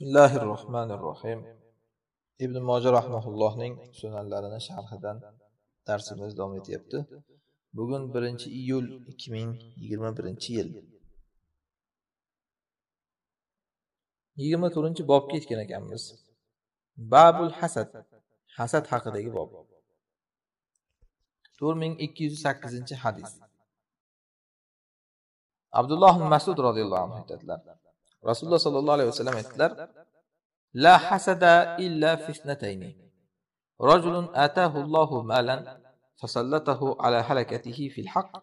bismillahi rohmanir rohim ibn moja rahmaullohning sunanlarini sharhidan darsimiz davom etyapti. Bugun birinchi iyul ikki ming yigirma birinchi yil. Yigirma to'rtinchi bobga yetgan ekanmiz. Babul hasad hasad haqidagi bob. to'rt ming ikki yuz sakkizinchi hadis. Abdulloh masud roziyallohu anhu aytadilar. rasululloh sollallohu alayhi vasallam aytdilar la hasada illa fisnatayni rajulun atahu allohu malan fasallatahu ala halakatihi fil haqq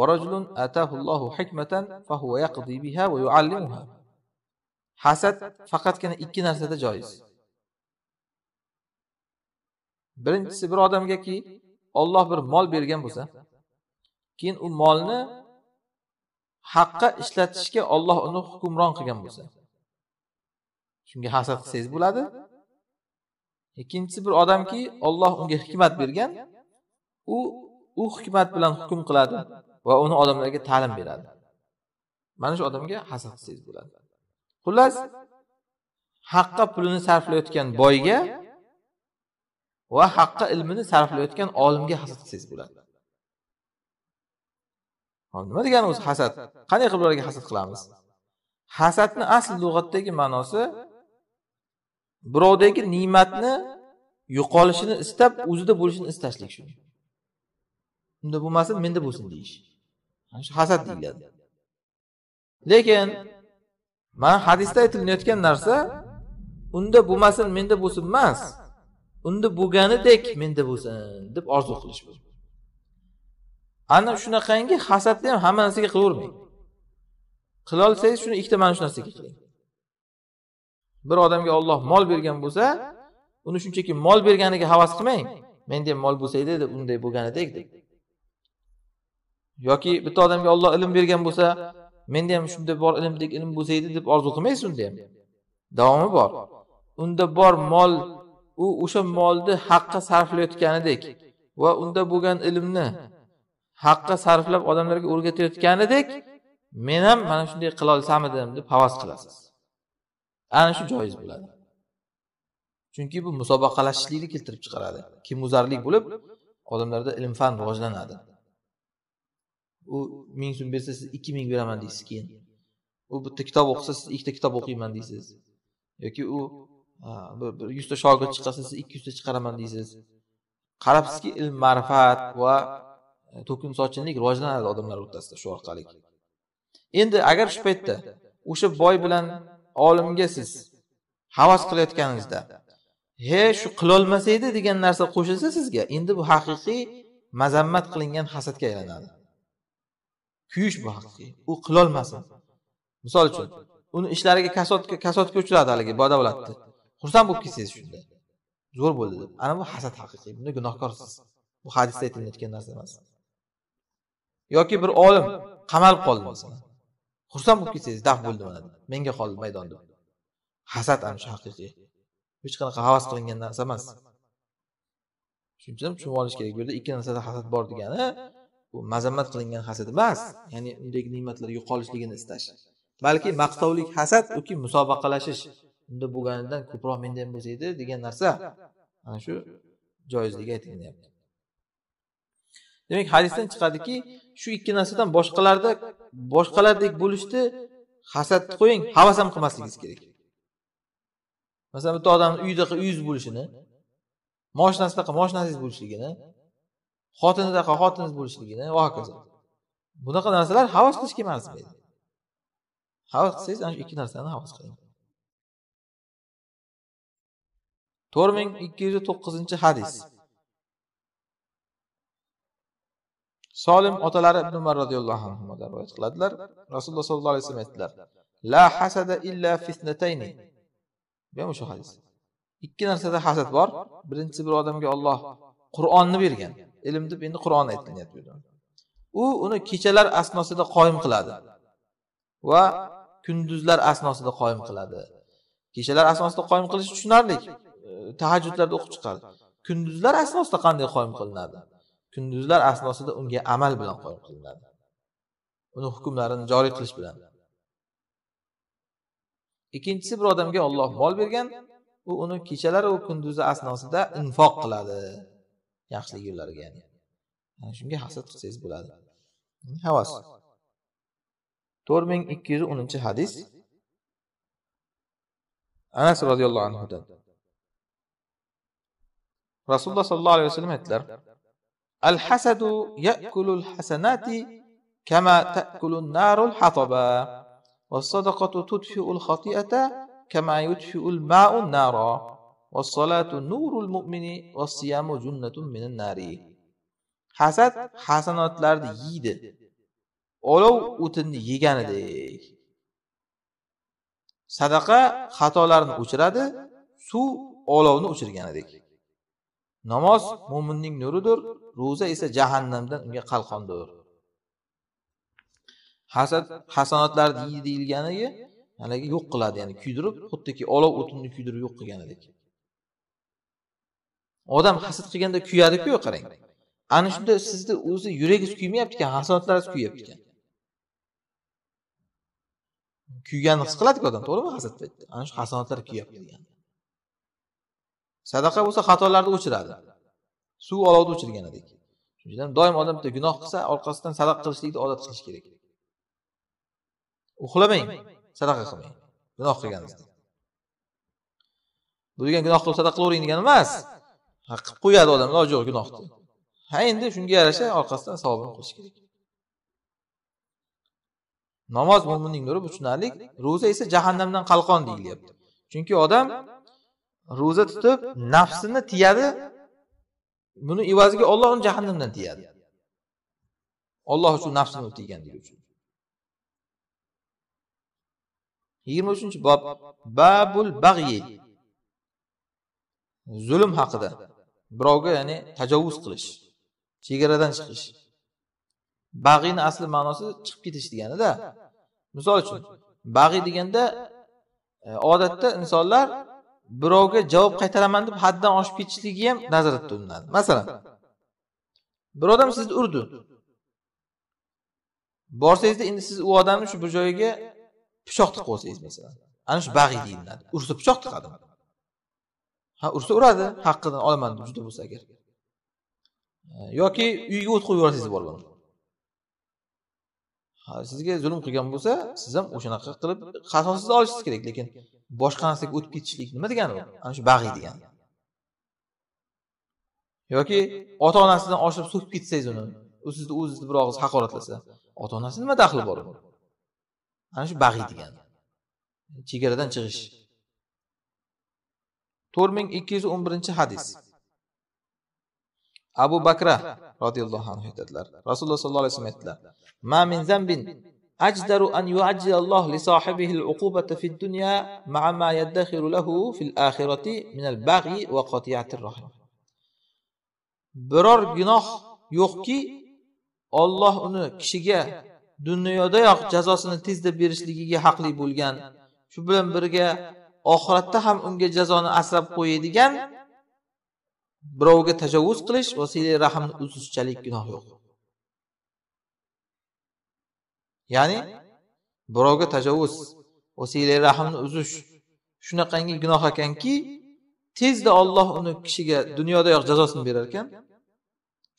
ورجل آتاه الله حكمة فهو يقضي بها ويعلمها hasad faqatgina ikki narsada joiz birinchisi bir odamgaki olloh bir mol bergan bo'lsa keyin u molni haqqa ishlatishga olloh uni hukmron qilgan bo'lsa. Shunga hasad qilsangiz bo'ladi. Ikkinchisi bir odamki olloh unga hikmat bergan u u hikmat bilan hukm qiladi va uni odamlarga ta'lim beradi. Mana shu odamga hasad qilsangiz bo'ladi. Xullas haqqa pulini sarflayotgan boyga va haqqa ilmini sarflayotgan olimga hasad qilsangiz bo'ladi. Nima degani o'zi hasad. Qanday qilib ularga hasad qilamiz? Hasadni asl lug'atdagi ma'nosi birovdagi ne'matni yo'qolishini istab o'zida bo'lishini istashlik shu unda bo'lmasin menda bo'lsin deyish. Shu hasad deyiladi. Lekin mana hadisda aytilayotgan narsa unda bo'lmasin menda bo'lsin emas unda bo'lganidek menda bo'lsin deb orzu qilish bu ana shunaqangi hasadni ham hamma narsaga qilavermang. Qilolsangiz shuni ikkita mana shu narsaga qiling. Bir odamga olloh mol bergan bo'lsa uni shunchaki mol berganiga havas qilmang. Menda ham mol bo'lsa edi unday bo'lganidek deb. Yoki bitta odamga olloh ilm bergan bo'lsa menda ham shunday bor ilmdek ilm bo'lsa edi deb orzu qilmaysiz unda ham. Davomi bor. Unda bor mol u o'sha molni haqqa sarflayotganidek va unda bo'lgan ilmni haqqa sarflab odamlarga o'rgatayotganidek men ham mana shunday qilolsamidim deb havas qilasiz. Ana shu joiz bo'ladi. Chunki bu musobaqalashishlikni keltirib chiqaradi. Kimuzarlik bo'lib odamlarda ilm fan rivojlanadi. U ming so'm bersa siz ikki ming beraman deysiz keyin. U bitta kitob o'qisa siz ikkita kitob o'qiyman deysiz. Yoki u bir yuzta shogird chiqarsa siz ikki yuzta chiqaraman deysiz. Qarabsizki ilm ma'rifat va to'kin sochinlik rivojlanadi odamlar o'rtasida shu orqali. Endi agar shu paytda o'sha boy bilan olimga siz havas qilayotganingizda he shu qilolmas edi degan narsa qo'shilsa sizga endi bu haqiqiy mazammat qilingan hasadga aylanadi. Kuyish bu haqiqiy u qilolmasin. Misol uchun uni ishlariga kasodga kasodga uchradi haligi badavlatni xursand bo'lib ketsangiz shunda. Zo'r bo'ldi. Deb ana bu hasad haqiqiy bunda gunohkorsiz. Bu hadisda aytilayotgan narsa emas. Yoki bir olim qamalib qoldi masalan. Xursand bo'lib ketsangiz daf bo'ldi mana menga qoldi maydon deb hasad ana shu haqiqiy. Hech qanaqa havas qilingan narsa emas. Shuning uchun tushunib olish kerak bu yerda ikki narsada hasad bor degani bu mazammat qilingan hasad emas. Ya'ni undagi ne'matlar yo'qolishligini istash. Balki maqtovlik hasad uki musobaqalashish. Unda bo'lganidan ko'proq menda ham bo'lsa edi degan narsa. Ana shu joizligi aytilyapti demak hadisdan chiqadiki shu ikki narsadan boshqalarda boshqalardek bo'lishni hasadni qo'ying havas ham qilmasligingiz kerak. Masalan bitta odamni uyida uyingiz bo'lishini moshinasidaqa moshinangiz bo'lishligini xotinidaqa xotiningiz bo'lishligini va hokazo. Bunaqa narsalar havas qilishga emas havas qilsangiz ana shu ikki narsani havas qiling. To'rt ming ikki yuz to'qqizinchi hadis. Solim otalari ibn umar roziyallohu anhudan rivoyat qiladilar. Rasululloh sollallohu alayhi vasallam aytdilar la hasada illa fitnatayni. Bu o'sha hadis. Ikki narsada hasad bor. Birinchisi bir odamga olloh qur'onni bergan. Ilm deb endi qur'on aytilyapti u uni kechalar asnosida qoyim qiladi va kunduzlar asnosida qoyim qiladi. Kechalar asnosida qoyim qilish tushunarli. Tahajjudlarda o'qib chiqadi. Kunduzlar asnosida qanday qoyim qilinadi? Kunduzlar asnosida unga amal bilan qoyim qilinadi. Uni hukmlarini joriy qilish bilan. Ikkinchisi bir odamga olloh mol bergan u uni kechalari va kunduzi asnosida infoq qiladi. Yaxshilik yo'llariga ya'ni. Shunga hasad qilsangiz bo'ladi. Havas. To'rt ming ikki yuz o'ninchi hadis. Anas roziyallohu anhudan. Rasululloh sollallohu alayhi vasallam aytdilar الحسد hasadu الحسنات كما kama النار الحطب hataba was-sadaqatu كما يدفئ الماء النار ma'un نور المؤمن والصيام جنة من النار. حسد حسنات minan ييد hasad hasanotlarni yeydi olov o'tinni yeganidek sadaqa xatolarni o'chiradi suv olovni o'chirganidek namoz mo'minning nuridir ro'za esa jahannamdan unga qalqondir. Hasad hasanotlarni yeydi deyilganiga haligi yo'q qiladi ya'ni kuydirib xuddiki olov o'tinni kuydirib yo'q qilganidek. Odam hasad qilganda kuyadiku qarang. Ana shunda sizni o'zi yuragingiz kuymayapti ekan hasanotlaringiz kuyyapti ekan. Kuyganini his qiladiku odam to'g'rimi hasad paytida ana shu hasanotlar kuyyapti degan sadaqa bo'lsa xatolarni o'chiradi. Suv olovni o'chirganidek. Shuning uchun doim odam bitta gunoh qilsa orqasidan sadaqa qilishlikni odat qilish kerak. Uxlamang sadaqa qilmang. Gunoh qilganingizda bu degan gunoh qilib sadaqa qilavering degani emas. Qilib qo'yadi odam iloji yo'q gunohni. Ha endi shunga yarasha orqasidan savobini qilish kerak. Namoz mo'minning nuri bu tushunarli ro'za esa jahannamdan qalqon deyilyapti. Chunki odam ro'za tutib nafsini tiyadi. Buni evaziga olloh uni jahannamdan tiyadi. Olloh uchun nafsini tiyganligi uchun. Yigirma uchinchi bob. Babul bag'yi. Zulm haqida. Birovga ya'ni tajovuz qilish. Chegaradan chiqish. Bag'iyni asli ma'nosi chiqib ketish deganida misol uchun bag'iy deganda e, odatda insonlar birovga javob qaytaraman deb haddan oshib ketishligi ham nazarda tutiladi masalan bir odam sizni urdi. Borsangizda endi siz u odamni shu bir joyiga pichoq tiqib qo'ysangiz masalan ana shu bag'iy deyiladi. Ursa pichoq tiqadi. Ha ursa uradi haqqidan olaman deb juda bo'lsa agar. Yoki uyiga o't qo'yib yuborsangiz bolani sizga zulm qilgan bo'lsa siz ham o'shanaqa qilib qasosini olishingiz kerak lekin boshqa narsaga o'tib ketishlik nima degani u? Ana shu bag'iy degani yoki ota onasidan oshirib so'kib ketsangiz uni u sizni o'zizni bir og'iz haqoratlasa ota onasi nima daxli bor ana shu bag'iy degani chegaradan chiqish. To'rt ming ikki yuz o'n birinchi hadis. abu bakra roziyallohu anhu aytadilar. Rasululloh sollallohu alayhi vasallam aytdilar ma min zambin ajdaru an yuajjilalloh li sohibihi al-uqubata fi dunya ma'a ma yaddakhiru lahu fil akhirati min al-baghi va qati'atir rahim. Biror gunoh yo'qki Alloh uni kishiga dunyodayoq jazosini tezda berishligiga haqli bo'lgan shu bilan birga oxiratda ham unga jazoni asrab qo'yadigan birovga tajovuz qilish va rahmni uzishchalik gunoh yo'q. Ya'ni birovga tajovuz va rahmni uzish shunaqangi gunoh ekanki tezda olloh uni kishiga dunyodayoq jazosini berar ekan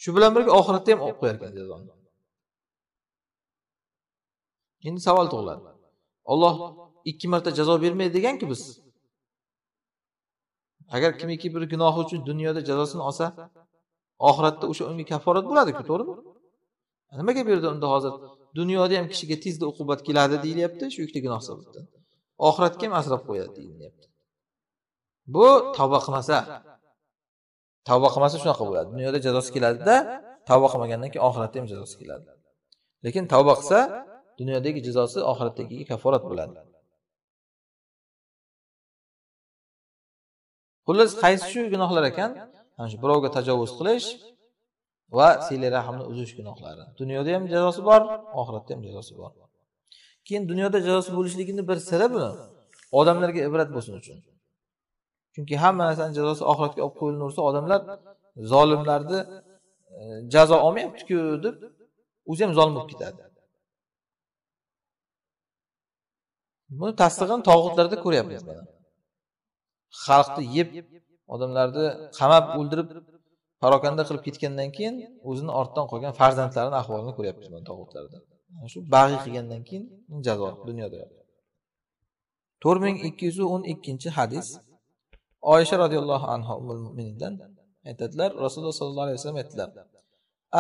shu bilan birga oxiratda ham olib qo'yar ekan jazoni endi savol tug'iladi. Olloh ikki marta jazo bermaydi deganku biz agar kimiki bir gunohi uchun dunyoda jazosini olsa oxiratda o'sha unga kafforat bo'ladiku to'g'rimi? Nimaga bu yerda unda hozir dunyoda ham kishiga tezda uqubat keladi deyilyapti shu ikkita gunoh sababdan oxiratga ham asrab qo'yadi deyilyapti. Bu tavba qilmasa tavba qilmasa shunaqa bo'ladi. Dunyoda jazosi keladida tavba qilmagandan keyin oxiratda ham jazosi keladi. Lekin tavba qilsa dunyodagi jazosi oxiratdagiga kafforat bo'ladi. Xullas qaysi shu gunohlar ekan? Ana shu birovga tajovuz qilish va siyla rahmni uzish gunohlari. Dunyoda ham jazosi bor oxiratda ham jazosi bor. Keyin dunyoda jazosi bo'lishligini bir siri buni odamlarga ibrat bo'lsin uchun. Chunki hamma narsani jazosi oxiratga olib qo'yilaversa odamlar zolimlarni e, jazo olmayaptiku deb o'zi ham zolim bo'lib ketadi. Buni tasdig'ini tog'utlarda ko'ryapmiz mana. Xalqni yeb odamlarni qamab o'ldirib parokanda qilib ketgandan keyin o'zini ortdan qolgan farzandlarini ahvolini ko'ryapmiz mana tog'utlarda. Shu bag'iy qilgandan keyin jazo dunyoda to'rt ming ikki yuz o'n ikkinchi hadis. Oysha roziyallohu anhu mo'mindan aytadilar rasululloh sollallohu alayhi vasallam aytdilar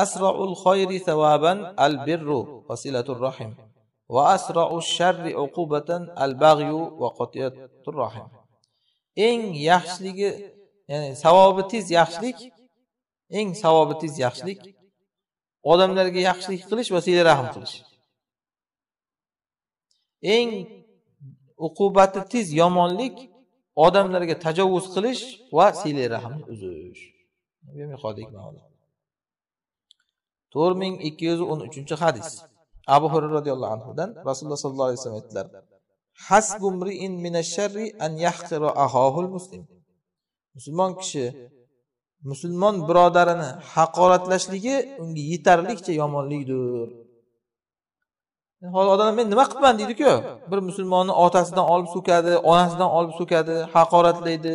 asroul xoyri savaban al birru vasilatur rahim va asrau sharri uqubatan al bag'yu va qotiyatur rahim. Eng yaxshiligi ya'ni savobi tez yaxshilik eng savobi tez yaxshilik odamlarga yaxshilik qilish va siyla rahm qilish. Eng uqubati tez yomonlik odamlarga tajovuz qilish va siyla rahmni uzish. To'rt ming ikki yuz o'n uchinchi hadis. Abu hurra roziyallohu anhudan rasululloh sollallohu alayhi vasallam aytdilar. Musulmon kishi musulmon birodarini haqoratlashligi unga yetarlicha yomonlikdir. Hozir odamlar men nima qilibman deydiku. Bir musulmonni otasidan olib so'kadi onasidan olib so'kadi haqoratlaydi.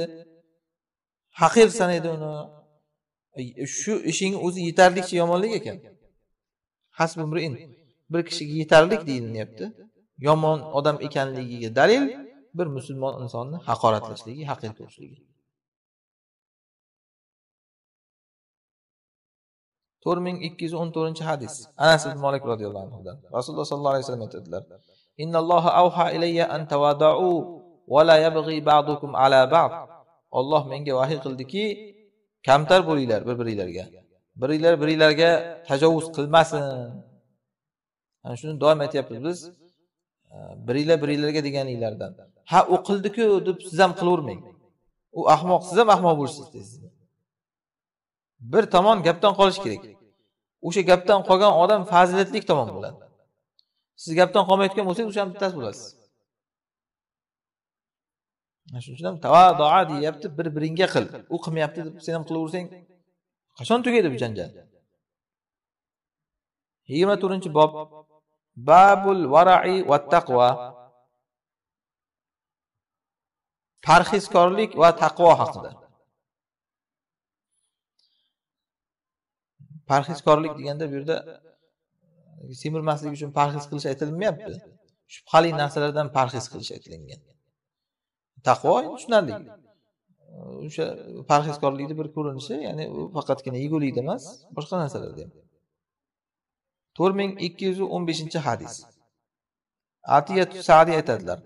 Haqir sanaydi uni. E, shu ishing o'zi yetarlicha yomonlik ekan. Hasbumriin bir kishiga yetarlik deyilyapti yomon odam ekanligiga dalil bir musulmon insonni haqoratlashligi haqir ko'rishligi to'rt ming ikki yuz o'n to'rtinchi hadis. Anas ibn molik roziyallohu anhudan. Rasululloh sollallohu alayhi vasallam aytadilar innalloha avha ilayya an tavadau va la yabghi ba'dukum ala ba'd. Olloh menga vahiy qildiki kamtar bo'linglar bir biringlarga biringlar biringlarga tajovuz qilmasin. Ana shuni doim aytyapmiz biz biringlar biringlarga deganinglardan ha u qildiku deb siz ham qilavermang u ahmoq siz ham ahmoq bo'lishsiz bir tomon gapdan qolish kerak. O'sha gapdan qolgan odam fazilatli tomon bo'ladi. Siz gapdan qolmayotgan bo'lsangiz o'shani bittasi bo'lasiz. Shuning uchun ham tavadoa deyapti bir biringga qil. U qilmayapti deb sen ham qilaversang qachon tugaydi bu janjal? Yigirma to'rtinchi bob. Babul varai va taqvo parhezkorlik va taqvo haqida. Parhezkorlik deganda bu yerda e, semirmaslik uchun parhez qilish aytilmayapti. Shubhali narsalardan parhez qilish aytilingan. Taqvo tushunarli. O'sha parhezkorlikni bir ko'rinishi ya'ni faqatgina yegulikda emas boshqa narsalarda ham. To'rt ming ikki yuz o'n beshinchi hadis. Atiyat sadiy aytadilar.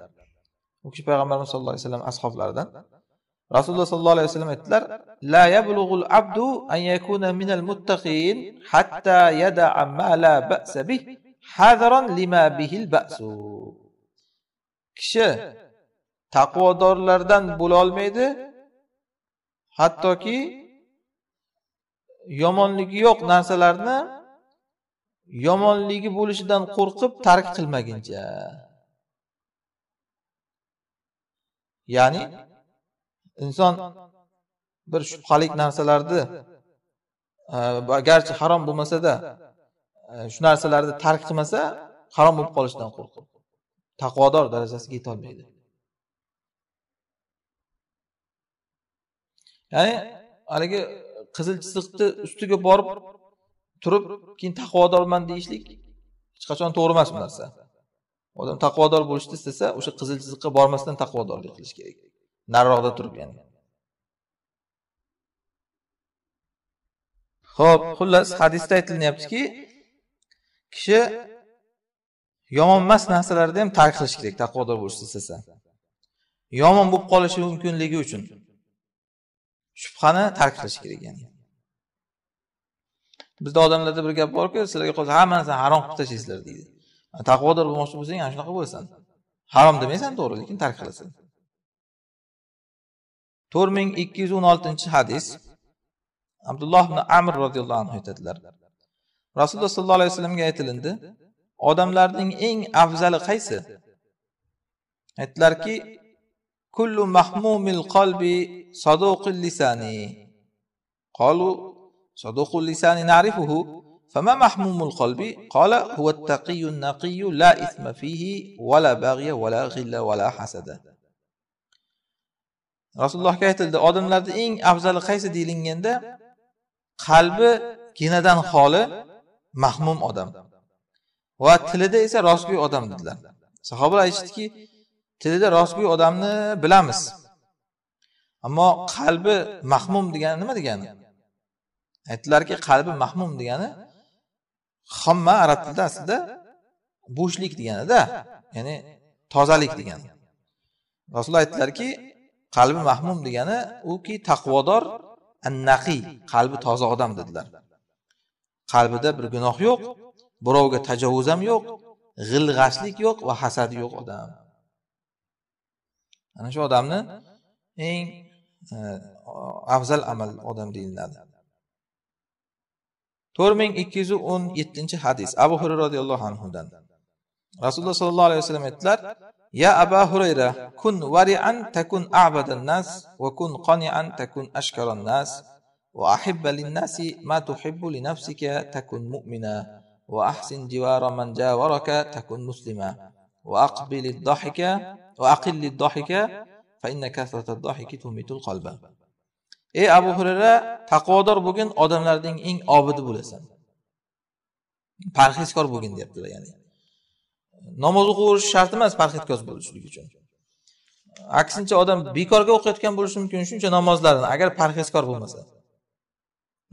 U kishi payg'ambarimiz sallallohu alayhi vasallam ashoblaridan rasululloh sollallohu alayhi vasallam aytdilar la yablug'ul abdu an yakuna minal muttaqin hatta yada'a ma la ba'sa bih hadran lima bihil ba'su. Kishi taqvodorlardan bo'lolmaydi hattoki yomonligi yo'q narsalarni yomonligi bo'lishidan qo'rqib tark qilmaguncha. Ya'ni inson bir shubhalik narsalarni e, garchi harom bo'lmasada e, shu narsalarni tark qilmasa harom bo'lib qolishidan qo'rqib taqvodor darajasiga yetolmaydi ya'ni haligi qizil chiziqni ustiga borib turib keyin taqvodorman deyishlik hech qachon to'g'ri emas bu narsa. Odam taqvodor bo'lishni istasa o'sha qizil chiziqqa bormasdan taqvodorlik qilish kerak. Nariroqda turib ya'ni. Ho'p xullas hadisda aytilyaptiki kishi yomon emas narsalarni ham tark qilish kerak taqvodor bo'lishni istasa. Yomon bo'lib qolishi mumkinligi uchun shubhani tark qilish kerak ya'ni. Bizda odamlarda bir gap borku sizlarga qolsa hamma narsani harom qilib tashlaysizlar deydi. Taqvodor bo'lmoqchi bo'lsang ana shunaqa bo'lasan. Harom demaysan to'g'ri lekin tark qilasan. to'rt ming ikki yuz o'n oltinchi hadis. Abdulloh ibn amr roziyallohu anhu aytadilar. Rasululloh sollallohu alayhi vasallamga aytilindi odamlarning eng afzali qaysi? Aytdilarki kullu mahmumil qalbi saduqil lisani. Qalu saduqul lisani na'rifuhu فما محموم القلب قال هو التقي النقي لا إثم فيه ولا بغي ولا غل ولا حسد rasulullohga aytildi odamlarda eng afzali qaysi deyilganda qalbi ginadan xoli mahmum odam va tilida esa rostgo'y odam dedilar sahobalar aytishdiki tilida rostgo'y odamni bilamiz ammo qalbi mahmum degani nima degani Aytdilarki qalbi mahmum degani homma arab tilida aslida bo'shlik deganida ya'ni tozalik degani. Rasululloh aytdilarki qalbi mahmum degani uki taqvodor annaqiy qalbi toza odam dedilar. Qalbida bir gunoh yo'q birovga tajovuz ham yo'q g'ilg'ashlik yo'q va hasad yo'q odam. Ana shu odamni eng e, afzal amal odam deyiladi. To'rt ming ikki yuz o'n yettinchi hadis abu hurra roziyallohu anhudan. Rasululloh sollallohu alayhi vasallam aytdilar ya aba hurayra kun varian takun abadan nas va kun qanian takun ashkaron nas va ahibba linnasi ma tuhibbu li nafsika takun mu'mina va ahsin jiwara man jawaraka takun muslima va aqbil ad-dahika va aqil ad-dahika fa inna kasrata ad-dahiki tumitul qalba. Ey abu hurayra taqvodor bo'lgin odamlarning eng obidi bo'lasan. Parhezkor bo'lgin deyaptilar ya'ni. Namoz o'qiverish shart emas parhezkor bo'lishlik uchun. Aksincha odam bekorga o'qiyotgan bo'lishi mumkin shuncha namozlarni agar parhezkor bo'lmasa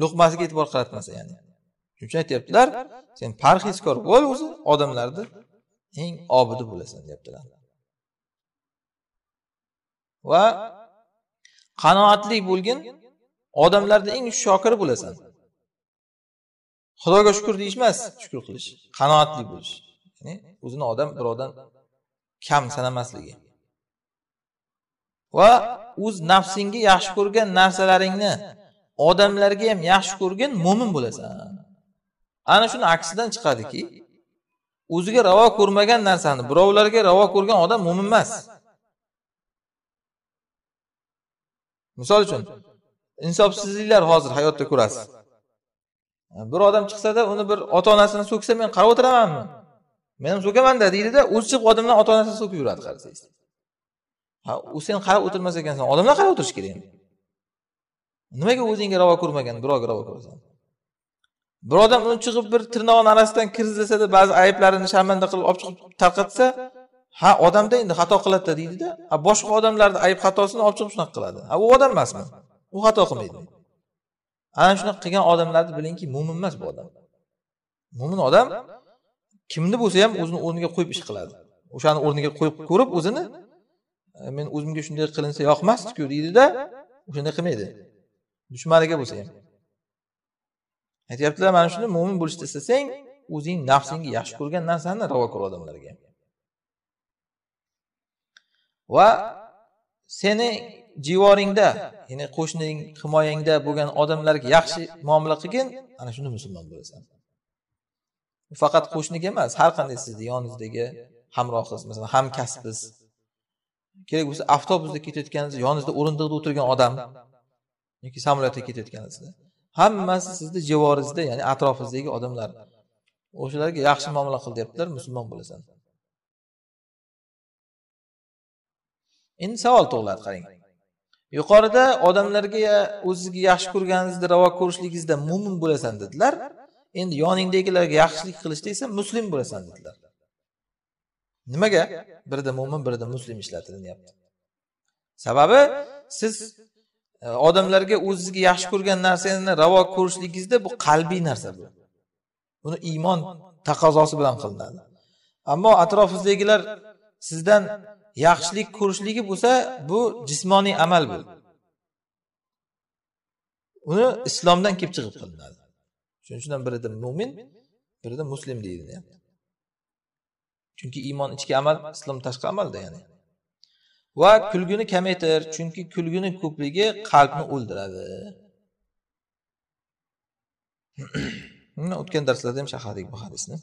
luqmasiga e'tibor qaratmasa ya'ni. Shuning uchun aytyaptilar sen parhezkor bo'l o'zi odamlarni eng obidi bo'lasan deyaptilar. Va qanoatli bo'lgin odamlarda eng shokir bo'lasan. Xudoga shukur deyish emas shukur qilish qanoatli bo'lish. Ya'ni o'zini odam birovdan kam sanamasligi va o'z nafsingga yaxshi ko'rgan narsalaringni odamlarga ham yaxshi ko'rgin mo'min bo'lasan. Ana shuni aksidan chiqadiki o'ziga ravo ko'rmagan narsani birovlarga ravo ko'rgan odam mo'min emas. Misol uchun insofsizliklar hozir hayotda ko'rasiz. E, bir odam chiqsada uni bir ota onasini so'ksa men qarab o'tiramanmi? Men ham so'kamanda deydida o'zi chiqib odamlar ota onasini so'kib yuradi qarasangiz ha u sen qarab o'tirmas ekansan odamlar qarab o'tirishi kerak endi. Nimaga o'zingga ravo ko'rmagan birovga ravo ko'rasan? Bir odam uni chiqib bir tirnog'ini orasidan kirgizlasada ba'zi ayblarini sharmanda qilib olib chiqib tarqatsa ha odamda endi xato qiladida deydida. Boshqa odamlarni ayb xatosini olib chiqib shunaqa qiladi. U odam emasmi? U xato qilmaydi. Ana shunaqa qilgan odamlarni bilingki mo'min emas bu odam. Mo'min odam kimni bo'lsa ham o'zini o'rniga qo'yib ish qiladi. O'shani o'rniga qo'yib ko'rib o'zini e, men o'zimga shunday qilinsa yoqmasdiku deydida o'shanday qilmaydi. Dushmaniga bo'lsa ham. Aytyaptilar mana shuni mo'min bo'lishni istasang o'zing nafsingga yaxshi ko'rgan narsani ravo ko'r odamlarga. Va seni jivoringda ya'ni qo'shning himoyangda bo'lgan odamlarga yaxshi muomala qilgin. Ana shunda musulmon bo'lasan. Faqat qo'shniga emas har qanday sizni yoningizdagi hamrohingiz masalan hamkasbingiz kerak bo'lsa avtobusda ketayotganingizda yoningizda o'rindiqda o'tirgan odam yoki samolyotda ketayotganingizda hammasi sizni jivoringizda ya'ni atrofingizdagi odamlar o'shalarga yaxshi muomala qil deyaptilar musulmon bo'lasan. Endi savol tug'iladi qarang. Yuqorida odamlarga o'zizga yaxshi ko'rganingizni ravo ko'rishligingizda mo'min bo'lasan dedilar. Endi yoningdagilarga yaxshilik qilishda esa muslim bo'lasan dedilar. Nimaga? Birida mo'min birida muslim ishlatilyapti. Sababi siz e, odamlarga o'zizga yaxshi ko'rgan narsani ravo ko'rishligingizda bu qalbiy narsa bu. Buni iymon taqozosi bilan qilinadi. Ammo atrofingizdagilar sizdan yaxshilik ko'rishligi bo'lsa bu jismoniy amal bu uni islomdan kelib chiqib qilinadi shuning uchun ham birida mo'min birida muslim deydi chunki iymon ichki amal islom tashqi amalda ya'ni. Va kulguni kamaytir chunki kulguni ko'pligi qalbni o'ldiradi. O'tgan darslarda ham sharhladik bu hadisni.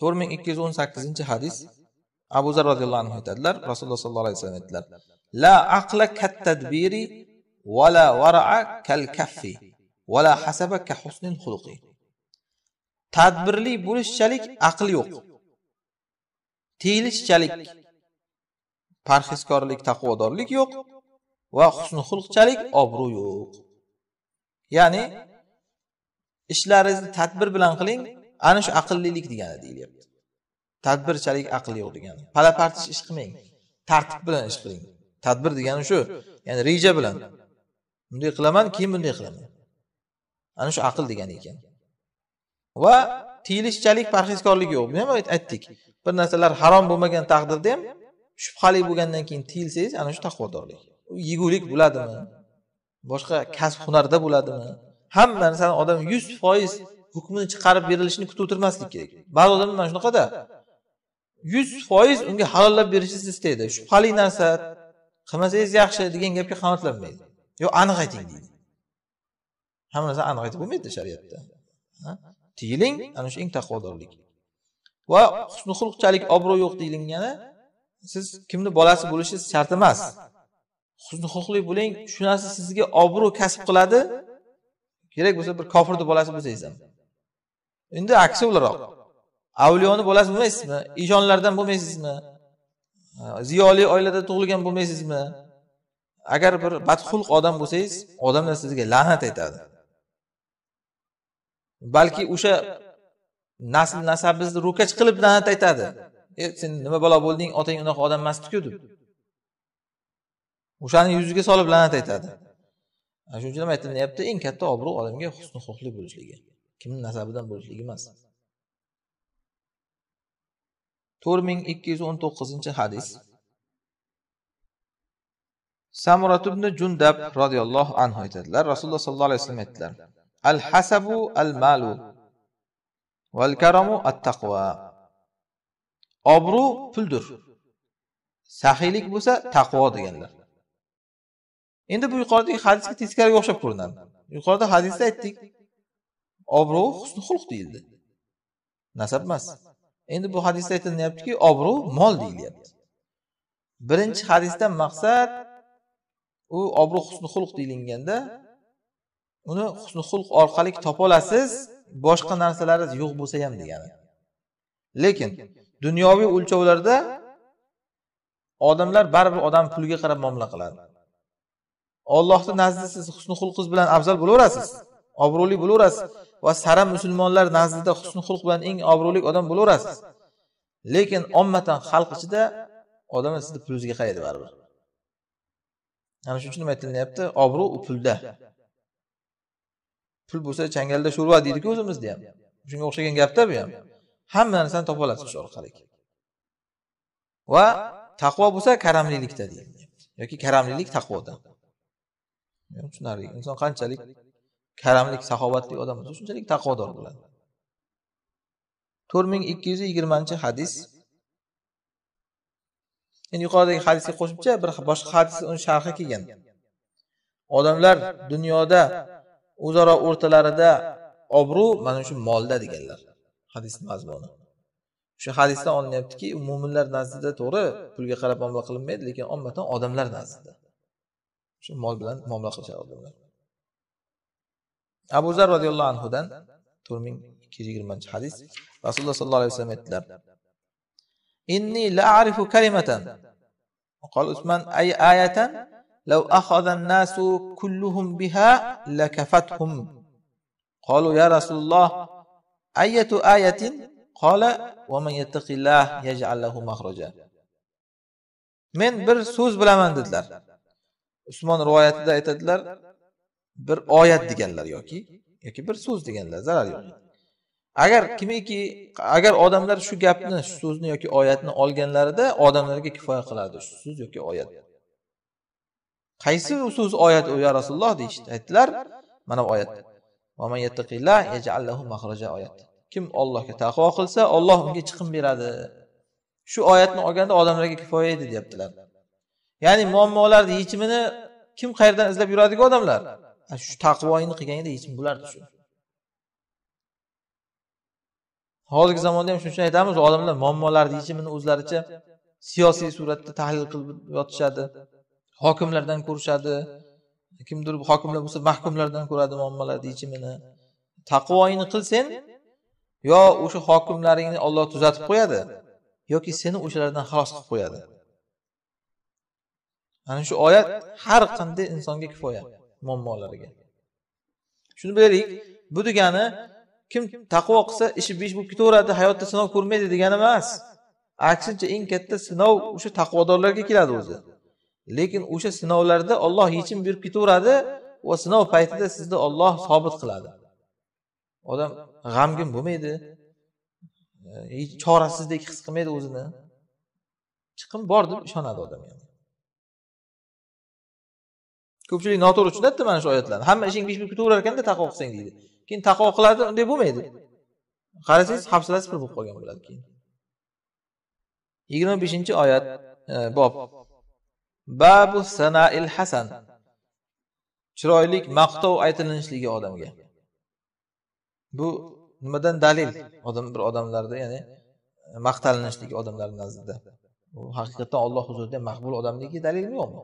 To'rt ming ikki yuz o'n sakkizinchi hadis abu zar roziyallohu anhu aytadilar rasululloh sollallohu alayhi vasallam aytdilar la aqla va la vara'a kal kaffi va la hasaba ka husnil xuluqi tadbirli bo'lishchalik aql yo'q. Tiyilishchalik parhezkorlik taqvodorlik yo'q va husni xulqchalik obro' yo'q. Ya'ni ishlaringizni tadbir bilan qiling ana shu aqllilik degani deyilyapti. Tadbirchalik aql yo'q degani. Pala partish ish qilmang. Tartib bilan ish qiling. Tadbir degani shu. Ya'ni reja bilan. Bunday qilaman keyin bunday qilaman. Ana shu aql degani ekan. Va tiyilishchalik parhezkorlik yo'q. Buni ham aytdik. Bir narsalar harom bo'lmagan taqdirda ham shubhali bo'lgandan keyin tiyilsangiz ana shu taqvodorlik yegulik bo'ladimi? Boshqa kasb hunarda bo'ladimi? Hamma narsani odam yuz foiz hukmini chiqarib berilishini kutib o'tirmaslik kerak. Ba'zi odamlar mana shunaqada. Yuz foiz unga halollab berishingizni istaydi shubhali narsa qilmasangiz yaxshi degan gapga qanoatlanmaydi. Yo aniq ayting deydi. Hamma narsani aniq aytib bo'lmaydi shariatda. Tiyiling ana shu eng taqvodorlik. Va husni xulqchalik obro' yo'q deyilgani siz kimni bolasi bo'lishingiz shart emas. Husni xulqli bo'ling shu narsa sizga obro' kasb qiladi. Kerak bo'lsa bir kofirni bolasi bo'lsangiz ham. Endi aksi o'laroq. Avliyoni bolasi bo'lmaysizmi eshonlardan bo'lmaysizmi? Ziyoli oilada tug'ilgan bo'lmaysizmi? Agar bir badxulq odam bo'lsangiz odamlar sizga la'nat aytadi. Balki o'sha nasl nasabingizni ro'kach qilib la'nat aytadi. E sen nima balo bo'lding otang unaqa odam emasdiku deb o'shani yuziga solib la'nat aytadi. Shuning uchun ham aytilyapti eng katta obro' odamga husni xulqli bo'lishligi. Kimni nasabidan bo'lishligi emas. To'rt ming ikki yuz o'n to'qqizinchi hadis. Samurat ibn jundab roziyallohu anhu aytadilar rasululloh sollallohu alayhi vasallam aytdilar al hasabu al malu val karamu at taqvo obro' puldir saxiylik bo'lsa taqvo deganlar. Endi bu yuqoridagi hadisga teskariga o'xshab ko'rinadi yuqorida hadisda aytdik obro' husni xulq deyildi. Nasab emas. Endi bu hadisda aytilyaptiki obro' mol deyilyapti. Birinchi hadisdan maqsad u obro' husni xulq deyilganda uni husni xulq orqali topa olasiz boshqa narsalaringiz yo'q bo'lsa ham degani. Lekin dunyoviy o'lchovlarda odamlar baribir odam puliga qarab muomala qiladi. Ollohni nazdida siz husni xulqingiz bilan afzal bo'laverasiz obro'li bo'laverasiz va sara musulmonlar nazdida husni xulq bilan eng obro'li odam bo'laverasiz. Lekin ommatan xalq ichida odamlar sizni pulingizga qaraydi baribir? Ana shuning uchun nima aytilyapti obro' u pulda. Pul bo'lsa changalda sho'rva deydiku o'zimizda ham shunga o'xshagan gapda bu ham. Hamma narsani topa olasiz shu orqali. Va taqvo bo'lsa karamlilikda deyilyapti yoki karamlilik taqvoda tushunarli inson qanchalik karamlik saxovatli odam bo'lsa shunchalik taqvodor bo'ladi. to'rt ming ikki yuz yigirmanchi hadis. Endi yuqoridagi hadisga qo'shimcha bir boshqa hadis uni sharhi kelgan. Odamlar dunyoda o'zaro o'rtalarida obro' mana shu molda deganlar. Hadis mazmuni. Shu hadisdan olinyaptiki mo'minlar nazdida to'g'ri pulga qarab muomala qilinmaydi lekin ommatan odamlar nazdida. Shu mol bilan muomala qilishadi odamlar. abu zar roziyallohu anhudan to'rt ming ikki yuz yigirmanchi hadis rasululloh sollallohu alayhi vasallam aytdilar inni la arifu kalimatan قال عثمان أي آية لو أخذ الناس كلهم بها لكفتهم قالوا يا رسول الله أية آية قال ومن يتق الله يجعل له مخرجا men bir so'z bilaman dedilar usmon rivoyatida aytadilar bir oyat deganlar yoki yoki bir so'z deganlar zarar yo'q. Agar kimiki agar odamlar shu gapni shu so'zni yoki oyatni olganlarida odamlarga kifoya qiladi shu so'z yoki oyat. Qaysi so'z oyat u ya rasululloh deyishdi? Aytdilar mana bu oyat. Kim ollohga taqvo qilsa olloh unga chiqim beradi. Shu oyatni olganda odamlarga kifoya edi deyaptilar. Ya'ni muammolarni yechimini kim qayerdan izlab yuradiku odamlar? Shu taqvoyni qilganida yechim bularni shu hozirgi zamonda ham shuning uchun aytamiz odamlar muammolarni yechimini o'zlaricha siyosiy suratda tahlil qilib yotishadi hokimlardan ko'rishadi kimdir hokimlar bo'lsa mahkumlardan ko'radi muammolarni yechimini taqvoyni qilsen yo o'sha hokimlaringni olloh tuzatib qo'yadi yoki seni o'shalardan xalos qilib qo'yadi. Ana shu oyat har qanday insonga kifoya. Muammolariga. Shuni bilaylik bu degani kim taqvo qilsa ishi besh bo'lib ketaveradi hayotda sinov ko'rmaydi degani emas. Aksincha eng katta sinov o'sha taqvodorlarga keladi o'zi. Lekin o'sha sinovlarda olloh yechim berib ketaveradi va sinov paytida sizni olloh sobit qiladi. Odam g'amgin bo'lmaydi e, chorasizdek his qilmaydi o'zini. Chiqim bor deb ishonadi odam ko'pchilik noto'g'ri tushunadida mana shu oyatlarni. Hamma ishing besh bo'lib ketaverar ekanda taqvo qilsang deydi. Keyin taqvo qiladi unday bo'lmaydi. Qarasangiz hafsalasi pir bo'lib qolgan bo'ladi keyin. Yigirma beshinchi oyat e, bob. Babu sanail hasan. Chiroyli maqtov aytilinishligi odamga. Bu nimadan dalil? Odam bir odamlarda ya'ni maqtalinishligi odamlarni nazdida. Bu haqiqatdan olloh huzurida maqbul odamniki dalilmi yo'qmi?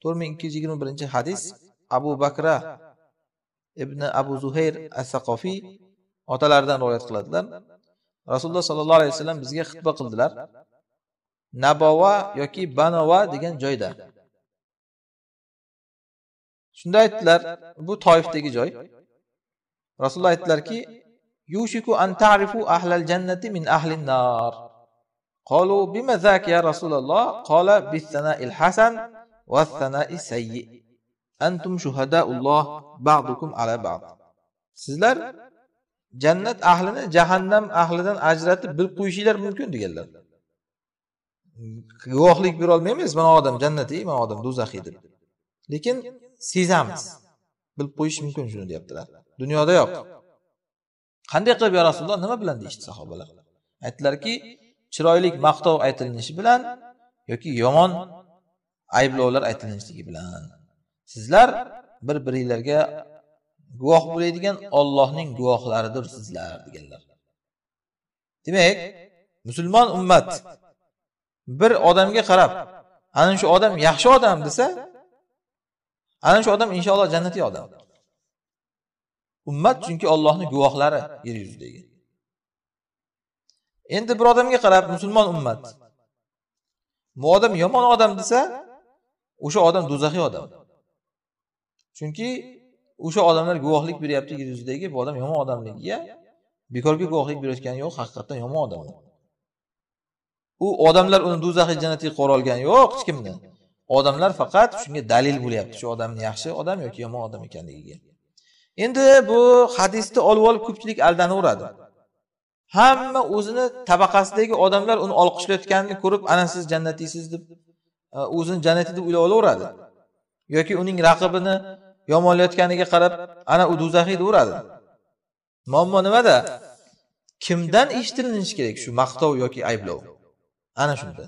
to'rt ming ikki yuz yigirma birinchi hadis abu bakra ibn abu zuhayr as saqofiy otalaridan rivoyat qiladilar. Rasululloh sollallohu alayhi vasallam bizga xitba qildilar. Nabova yoki banova degan joyda. Shunda aytdilar bu toifdagi joy. Rasululloh aytdilarki yushiku an ta'rifu ahlal jannati min ahli nar. Qalu bima zak ya rasululloh qala bis sana'il hasan. والثناء السيء أنتم شهداء الله بعضكم على بعض sizlar jannat ahlini jahannam ahlidan ajratib bilib qo'yishinglar mumkin deganlar guvohlik berolmaymiz mana odam jannatiy mana odam do'zaxiy deb lekin sezamiz bilib qo'yish mumkin shuni deyaptilar dunyoda yo'q qanday qilib yo rasululloh nima bilan deyishdi sahobalar aytdilarki chiroyli maqtov aytilinishi bilan yoki yomon ayblovlar aytilishligi bilan sizlar bir biringlarga guvoh bo'ladigan ollohning guvohlaridir sizlar deganlar. Demak musulmon ummat bir odamga qarab ana shu odam yaxshi odam desa ana shu odam inshaalloh jannatiy odam. Ummat chunki ollohni guvohlari yer yuzidagi. Endi bir odamga qarab musulmon ummat bu odam yomon odam desa o'sha odam do'zaxiy odam. Chunki o'sha odamlar guvohlik beryapti yer yuzidagi bu odam yomon odamligiga bekorga guvohlik berayotgani yo'q haqiqatdan yomon odam. U odamlar uni do'zaxiy jannatiga qora olgani yo'q hech kimni. Odamlar faqat shunga dalil bo'lyapti shu odamni yaxshi odam yoki yomon odam ekanligiga. Endi bu hadisni olib olib ko'pchilik aldanaveradi hamma o'zini tabaqasidagi odamlar uni olqishlayotganini ko'rib ana siz jannatiysiz deb Э, o'zini jannati deb o'ylab olaveradi. Yoki uning raqibini yomonlayotganiga qarab ana u do'zaxiy deyaveradi muammo nimada? Kimdan eshitilinishi kerak shu maqtov yoki ayblov? Ana shunda.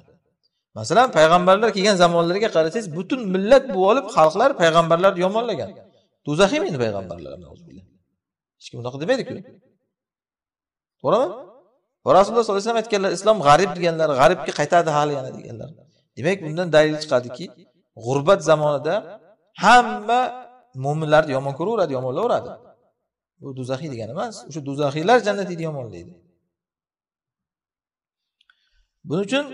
Masalan payg'ambarlar kelgan zamonlarga qarasangiz butun millat bo'lib olib xalqlar payg'ambarlarni yomonlagan. Do'zaxiymi endi payg'ambarlar hech kim unaqa demaydiku to'g'rimi? Va rasululloh sollallohu alayhi vasallam aytganlar islom g'arib deganlar g'aribga qaytadi hali yana deganlar. Demak bundan dalil chiqadiki g'urbat zamonida hamma mo'minlarni yomon ko'raveradi yomonlayveradi bu do'zaxiy degani emas o'sha do'zaxiylar jannatiyni yomonlaydi. Buning uchun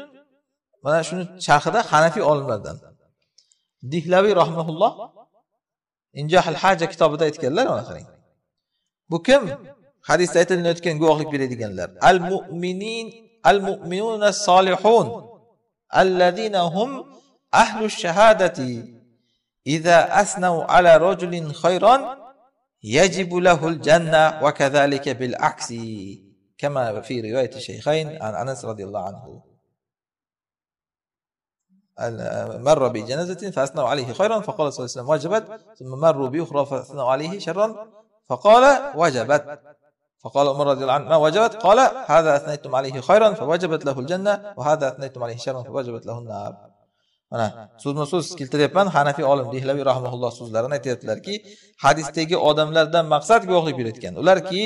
mana shuni sharhida hanafiy olimlardan dihlaviy rahmaulloh injahil haja kitobida aytganlar mana qarang. Bu kim? Hadisda aytilayotgan guvohlik beradiganlar. Al mu'minin al mu'minuna solihun allazina hum ahlu shahadati إذا أثنوا على رجل خيرا يجب له الجنة وكذلك بالعكس. كما في رواية الشيخين عن أنس رضي الله عنه. مر بجنازة فأثنوا عليه خيرا فقال صلى الله عليه وسلم وجبت ثم مروا بأخرى فأثنوا عليه شرا فقال وجبت. فقال عمر رضي الله عنه ما وجبت قال هذا أثنيتم عليه خيرا فوجبت له الجنة وهذا أثنيتم عليه شرا فوجبت له النار mana so'zma so'z keltiryapman hanafiy olim dehlaviy rahmaulloh so'zlarini aytyaptilarki hadisdagi odamlardan maqsad guvohlik berayotgan ularki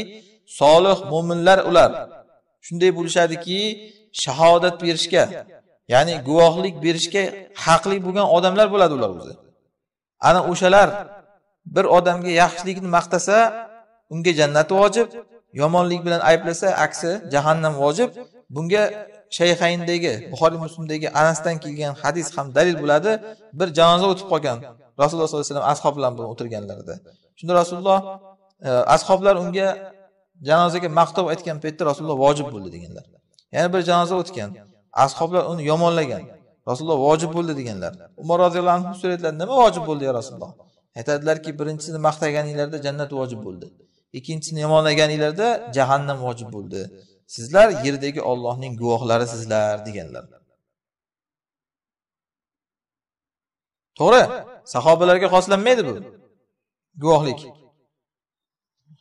solih mo'minlar ular shunday bo'lishadiki shahodat berishga ya'ni guvohlik berishga haqli bo'lgan odamlar bo'ladi ular o'zi ana o'shalar bir odamga yaxshilikni maqtasa unga jannat vojib yomonlik bilan ayblasa aksi jahannam vojib. Bunga shayhayndagi buxoriy muslimdagi anasdan kelgan hadis ham dalil bo'ladi. Bir janoza o'tib qolgan. Rasululloh sollallohu alayhi vasallam ashob bilan o'tirganlarida. Shunda rasululloh e, ashoblar unga janozaga maqtov aytgan paytda rasululloh vojib bo'ldi deganlar. Yana bir janoza o'tgan. Ashoblar uni yomonlagan. Rasululloh vojib bo'ldi deganlar. Umar roziyallohu anhu so'raydilar nima vojib bo'ldi ya rasululloh? Aytadilarki birinchisini maqtaganinglarda jannat vojib bo'ldi. Ikkinchisini yomonlaganinglarda jahannam vojib bo'ldi. Sizlar yerdagi ollohning guvohlarisizlar deganlar. To'g'ri sahobalarga xoslanmaydi bu. Guvohlik.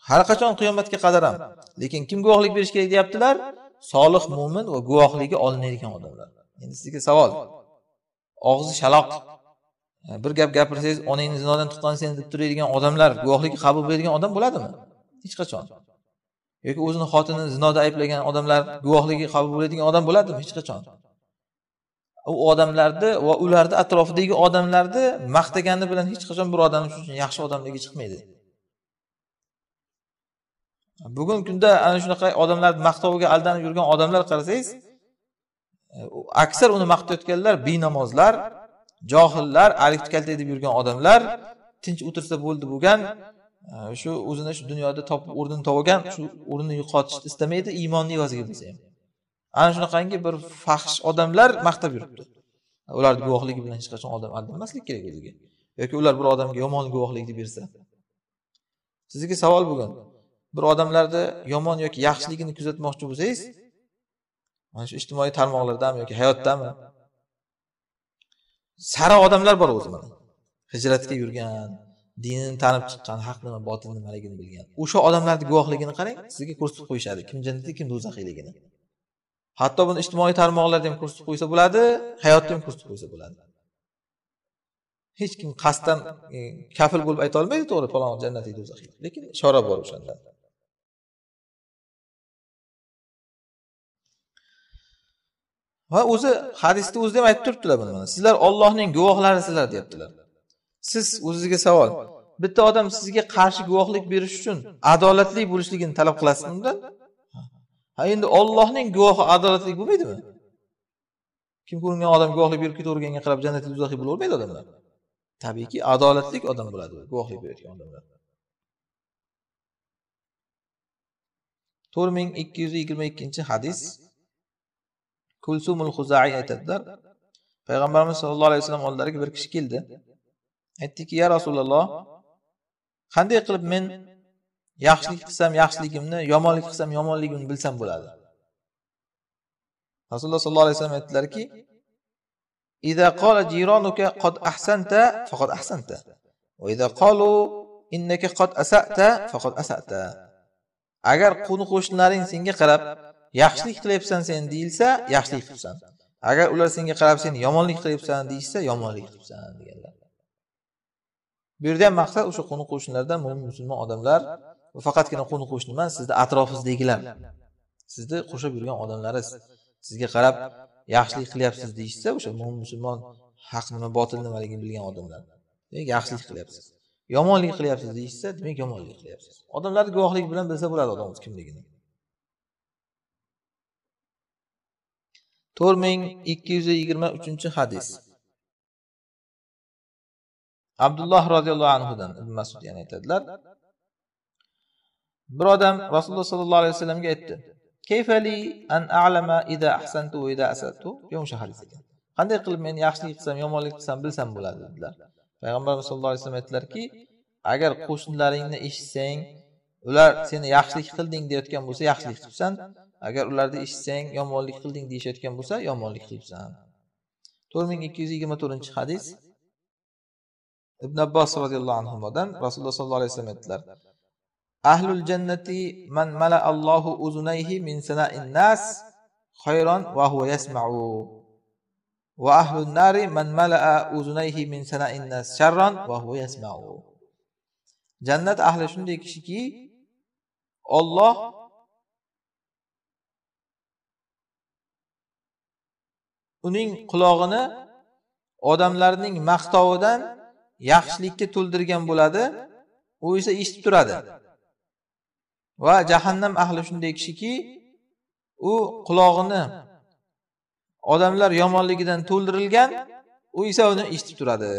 Har qachon qiyomatga qadar ham. Lekin kim guvohlik berish kerak deyaptilar? Solih mo'min va guvohligi olinadigan odamlar. Endi sizga savol. Og'zi shaloq. Bir gap gapirsangiz onangni zinodan tuqqan seni deb turadigan odamlar guvohlik qabul qiladigan odam bo'ladimi? Hech qachon. Yoki o'zini xotinini zinoda ayblagan odamlar guvohligi qabul bo'ladigan odam bo'ladimi? Hech qachon. U odamlarni va ularni atrofidagi odamlarni maqtagani bilan hech qachon bir odam uchun yaxshi odamligi chiqmaydi. Bugungi kunda ana shunaqa odamlar maqtoviga aldanib yurgan odamlar qarasangiz aksar uni maqtayotganlar benamozlar johillar alik kaltak deb yurgan odamlar tinch o'tirsa bo'ldi bo'lgan shu o'zini shu dunyoda topib o'rnini topgan shu o'rnini yo'qotishni istamaydi iymonni evaziga bo'lsa ham. Ana shunaqangi bir fahsh odamlar maqtab yuribdi. Ularni guvohligi bilan hech qachon odam aldanmaslik kerak o'ziga yoki ular bir odamga yomon guvohlikni bersa. Sizga savol bo'lgan. Bir odamlarni yomon yoki yaxshiligini kuzatmoqchi bo'lsangiz mana shu ijtimoiy tarmoqlardami yoki hayotdami sara odamlar bor o'zi mana hijratga yurgan dinini tanib chiqqan haq nima botil nimaligini bilgan. O'sha odamlarni guvohligini qarang sizga ko'rsatib qo'yishadi. Kim jannatda kim do'zaxiyligini. Hatto buni ijtimoiy tarmoqlarda ham ko'rsatib qo'ysa bo'ladi hayotda ham ko'rsatib qo'ysa bo'ladi. Hech kim qasddan e, kafil bo'lib ayta olmaydi to'g'ri falon jannatiy do'zaxiy lekin ishora bor o'shanda. Va o'zi hadisni o'zida ham aytib turibdilar buni mana. Sizlar ollohning guvohlarisizlar deyaptilar. Siz o'zizga savol. Bitta odam sizga qarshi guvohlik berish uchun adolatli bo'lishligini talab qilasizmi undan ha endi ollohning guvohi adolatli bo'lmaydimi? Kim ko'ringan odam guvohlik berib ketaverganga qarab jannatli do'zaxiy bo'lavermaydi odamlar? Tabiiyki adolatli odam bo'ladi guvohlik berayotgan odamlar. To'rt ming ikki yuz yigirma ikkinchi hadis. Kulsumul huzai aytadilar. Payg'ambarimiz sallallohu alayhi vasallam oldilariga bir kishi keldi. Aytdiki ya rasululloh qanday qilib men yaxshilik qilsam yaxshiligimni yomonlik qilsam yomonligimni bilsam bo'ladi rasululloh sollallohu alayhi vasallam aytdilarki إذا قال جيرانك قد أحسنت فقد أحسنت وإذا قالوا إنك قد أسأت فقد أسأت agar qo'ni qo'shnilaring senga qarab yaxshilik qilyapsan sen deyilsa yaxshilik qilibsan agar ular senga qarab sen yomonlik qilyapsan deyishsa yomonlik qilibsan deganlar bu yerda ham maqsad o'sha qo'ni qo'shnilardan mo'min musulmon odamlar faqatgina qo'ni qo'shni emas sizni atrofingizdagilar sizni qo'shib yurgan odamlaringiz sizga qarab yaxshilik qilyapsiz deyishsa o'sha mo'min musulmon haq nima botil nimaligini bilgan odamlar. Demak yaxshilik qilyapsiz. Yomonlik qilyapsiz deyishsa demak yomonlik qilyapsiz. Odamlar guvohligi bilan bilsa bo'ladi odam kimligini. To'rt ming ikki yuz yigirma uchinchi hadis. Abdulloh roziyallohu anhudan ibn masud yana aytadilar. Bir odam rasululloh sollallohu alayhi vasallamga aytdi. Kayfali an a'lama ida ahsantu ida asatu o'sha hadis ekan. Qanday qilib men yaxshilik qilsam yomonlik qilsam bilsam bo'ladi? dedilar. Payg'ambarimiz sallallohu alayhi vasallam aytdilarki agar qo'shnilaringni eshitsang ular seni yaxshilik qilding deyayotgan bo'lsa yaxshilik qilibsan. Agar ularni eshitsang yomonlik qilding deyishayotgan bo'lsa yomonlik qilibsan. To'rt ming ikki yuz yigirma to'rtinchi hadis ibn abbos roziyallohu anhudan rasululloh sollallohu alayhi vasallam aytdilar. Ahlul jannati man mala allohu uzunayhi min sana'in nas khayron va huwa yasma'u. Va ahlun nari man mala'a uzunayhi min sana'in nas sharron va huwa yasma'u. Jannat ahli shunday kishiki olloh uning qulog'ini odamlarning maqtovidan yaxshilikka to'ldirgan bo'ladi u esa eshitib turadi. Va jahannam ahli shunday kishiki u qulog'ini odamlar yomonligidan to'ldirilgan u esa uni eshitib turadi.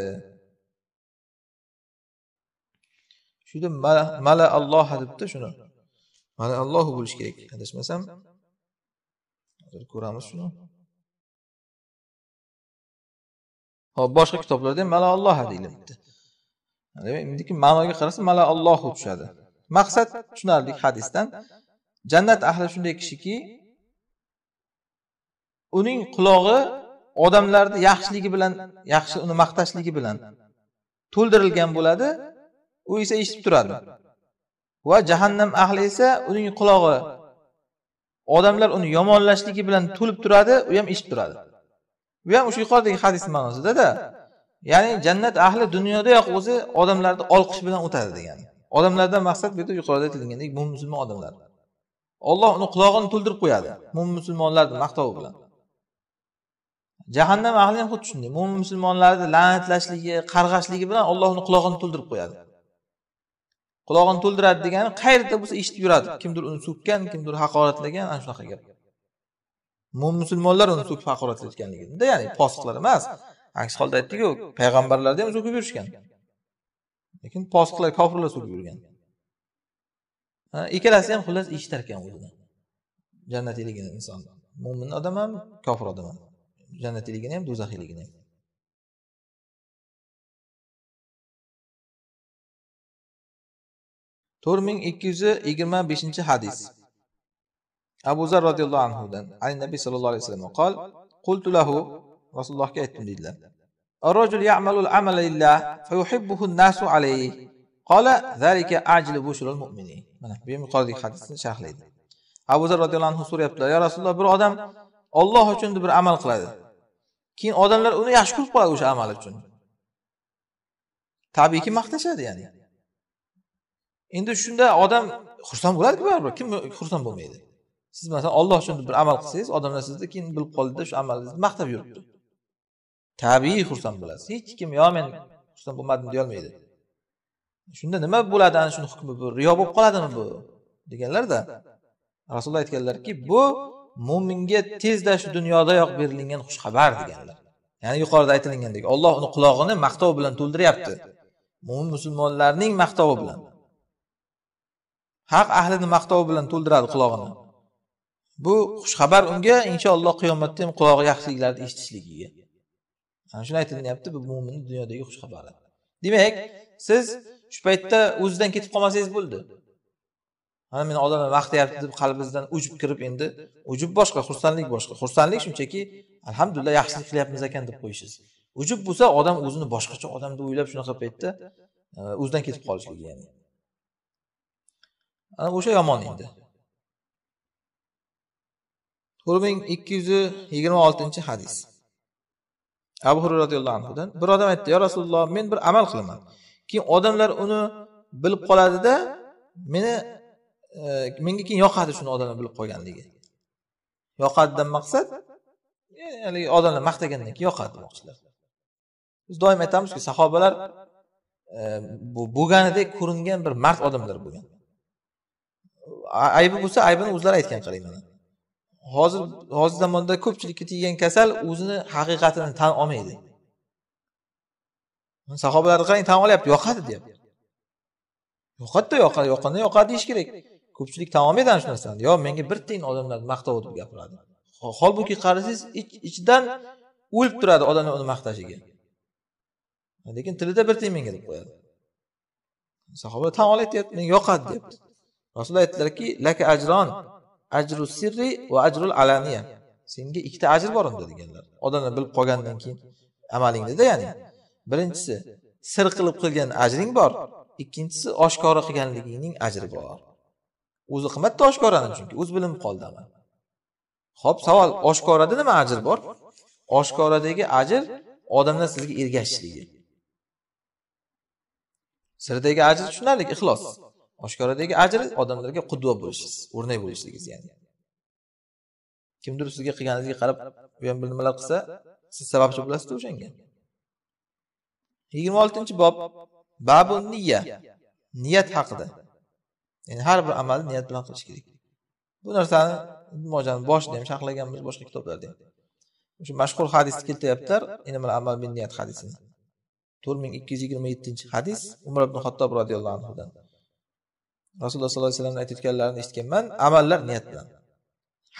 Shuda mala alloh debdi shuni. Mala allohu bo'lishi kerak. Adashmasam hozir ko'ramiz shuni. Hop boshqa kitoblarda ham mala alloha deyilyapti demak ma'noga qarasa mala allohu tushadi. Maqsad tushunarli hadisdan jannat ahli shunday kishiki uning qulog'i odamlarni yaxshiligi bilan yaxshi uni maqtashligi bilan to'ldirilgan bo'ladi u esa eshitib turadi. Va jahannam ahli esa uning qulog'i odamlar uni yomonlashligi bilan to'lib turadi u ham eshitib turadi. Bu ham o'sha yuqoridagi hadis ma'nosidada ya'ni jannat ahli dunyodayoq o'zi odamlarni olqish bilan o'tadi degani odamlardan maqsad bu yerda yuqorida aytilgandek mo'min musulmon odamlar. Olloh uni qulog'ini to'ldirib qo'yadi mo'min musulmonlarni maqtovi bilan. Jahannam ahli ham xuddi shunday mo'min musulmonlarni la'natlashligi qarg'ashligi bilan olloh uni qulog'ini to'ldirib qo'yadi. Qulog'ini to'ldiradi degani qayerda bo'lsa eshitib yuradi. Kimdir uni so'kkan kimdir haqoratlagan ana shunaqa gap. Musulmonlar uni so'kib haqoratlayotganligida ya'ni posiqlar emas. Aks holda aytdikku payg'ambarlarni ham so'kib yurishgan lekin posiqlar kofirlar so'kib yurgan ikkalasi ham xullas eshitar ekan o'zini jannatiyligini inson. Mo'min odam ham kofir odam ham. Jannatiyligini ham do'zaxiyligini ham. To'rt ming ikki yuz yigirma beshinchi hadis abu zar roziyallohu anhudan ali nabiy sallallohu alayhi vasallam qol qultu lahu rasulullohga aytdim deydilar الرجل يعمل العمل لله فيحبه الناس عليه قال ذلك عاجل بشر المؤمنين mana bu ham yuqoridagi hadisni sharhlaydi abu zar roziyallohu anhu so'rayaptilar yo rasululloh bir odam olloh uchun bir amal qiladi keyin odamlar uni yaxshi ko'rib qoladi o'sha amali uchun tabiiyki maqtashadi ya'ni endi shunda odam xursand bo'ladiku baribir kim xursand bo'lmaydi Siz masalan olloh uchun bir amal qilsangiz odamlar sizni keyin bilib qoldida shu amalingizni maqtab yuribdi. tabiiy xursand bo'lasiz. Hech kim yo men xursand bo'lmadim deyolmaydi. Shunda nima bo'ladi? Ana shuni hukmi bu riyo bo'lib qoladimi bu? deganlarda rasululloh aytganlarki bu mo'minga tezda shu dunyodayoq berilingan xushxabar deganlar. Ya'ni yuqorida aytilgandek olloh uni qulog'ini maqtov bilan to'ldiryapti. Mo'min musulmonlarning maqtovi bilan. Haq ahlini maqtovi bilan to'ldiradi qulog'ini bu xushxabar unga inshaalloh qiyomatda ham qulog'i yaxshiliklarni eshitishligiga. Ana shuni aytilyapti bu mo'minni dunyodagi xushxabari. Demak siz shu paytda o'zidan ketib qolmasangiz bo'ldi. Mana meni odamlar maqtayapti deb qalbingizdan ujub kirib endi ujub boshqa xursandlik boshqa. Xursandlik shunchaki alhamdulillah yaxshilik qilyapmiz ekan deb qo'yishingiz ujub bo'lsa odam o'zini boshqacha odam deb o'ylab shunaqa paytda e, o'zidan ketib qolishligi ya'ni. Ana o'sha yomon endi. To'rt ming ikki yuz yigirma oltinchi hadis. Abu hurra roziyallohu anhudan bir odam aytdi yo rasululloh men bir amal qilaman. Keyin odamlar uni bilib qoladida meni e, menga keyin yoqadi shuni odamlar bilib qolganligi yoqadidan maqsad e, haligi odamlar maqtagandan keyin yoqadi demoqchilar. Biz doim aytamizki sahobalar e, bu bo'lganidek ko'ringan bir mard odamlar bo'lgan. Aybi bo'lsa aybini o'zlari aytgan qarang mana. Hozir hozir zamonda ko'pchilikka teggan kasal o'zini haqiqatini tan olmaydi. Sahobalarni qarang tan olyapti yoqadi deyapti yoqadida yoqadi yoqqanda yoqadi deyish kerak. Ko'pchilik tan olmaydi ana shu narsani. Yo menga bir tiyin odamlar maqtov deb gapiradi. Holbuki qarasangiz ichidan o'lib turadi odamlar uni maqtashiga. Lekin tilida bir tiyin menga deb qo'yadi. Sahobalar tan olyapti menga yoqadi deyapti rasululloh aytdilarki laka ajron ajru sirri va ajrul alaniya senga ikkita ajr bor unda deganlar. Odamlar bilib qolgandan keyin amalingnida ya'ni. Birinchisi sir qilib qilgan ajring bor. Ikkinchisi oshkora qilganligingning ajri bor. O'zi qilmadida oshkorani chunki o'zi bilinib qoldi amal. Ho'p savol oshkorada nima ajr bor? Oshkoradagi ajr odamlar sizga ergashishligi. Sirdagi ajr tushunarli ixlos. Oshkoradagi ajri odamlarga qudva bo'lishingiz o'rnak bo'lishligingiz ya'ni. Kimdir sizga qilganingizga qarab u ham bir nimalar qilsa siz sababchi bo'lasizda o'shanga. Yigirma oltinchi bob babu niya niyat haqida. Ya'ni har bir amalni niyat bilan qilish kerak. Bu narsani mojani boshida ham sharhlaganmiz boshqa kitoblarda ham o'sha mashhur hadisni keltiryaptilar amal bin niyat hadisini. To'rt ming ikki yuz yigirma yettinchi hadis umar ibn xattob roziyallohu anhudan. Rasululloh sollallohu alayhi vasallam aytayotganlarini eshitganman. Amallar niyat bilan.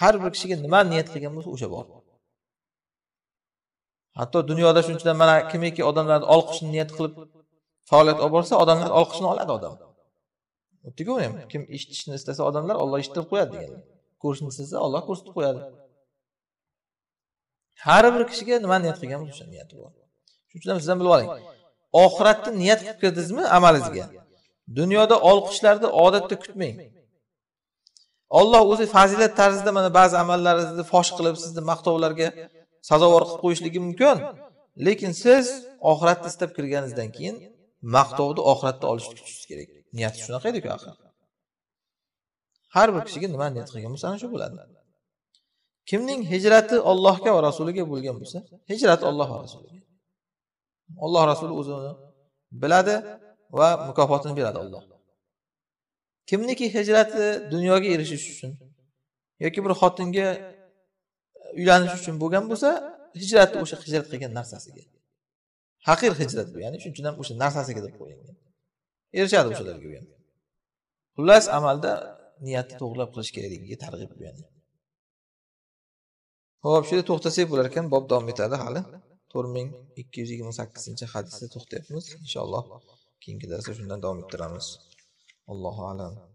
Har bir kishiga nima niyat qilgan bo'lsa o'sha bor. Hatto dunyoda shunchadan mana kimiki odamlarni olqishni niyat qilib faoliyat olib borsa odamlar olqishni oladi odam. Xuddiku ham kim eshitishni istasa odamlar olloh eshittirib qo'yadi degan. Ko'rishni istasa olloh ko'rsatib qo'yadi. Har bir kishiga nima niyat qilgan bo'lsa o'sha niyati bor. Shuning uchun ham siz ham bilib oling. Oxiratni niyat qilib kirdingizmi amalingizga dunyoda olqishlarni odatda kutmang. Olloh o'zi fazilat tarzida mana ba'zi amallaringizni fosh qilib sizni maqtovlarga sazovor qilib qo'yishligi mumkin. Lekin siz oxiratni istab kirganingizdan keyin maqtovni oxiratda olishni kutishingiz kerak. Niyati shunaqa ediku axir? Har bir kishiga nima niyat qilgan bo'lsa ana shu bo'ladi. Kimning hijrati ollohga va rasuliga bo'lgan bo'lsa hijrati olloh va rasuliga. Alloh rasuli o'zini biladi va mukofotini beradi olloh kimniki hijrati dunyoga erishish uchun yoki bir xotinga uylanish uchun bo'lgan bo'lsa hijrati o'sha hijrat qilgan narsasiga. Haqir hijrat bu ya'ni shuning uchun ham o'sha narsasiga deb qo'yilgan. Erishadi o'shalarga ham xullas amalda niyatni to'g'irlab qilish kerakligiga targ'ib bu yani. Ho'p shu yerda to'xtasak bo'lar ekan bob davom etadi hali. To'rt ming ikki yuz yigirma sakkizinchi hadisda to'xtayapmiz inshaalloh. Keyingi darsda shundan davom ettiramiz. Allohu alam.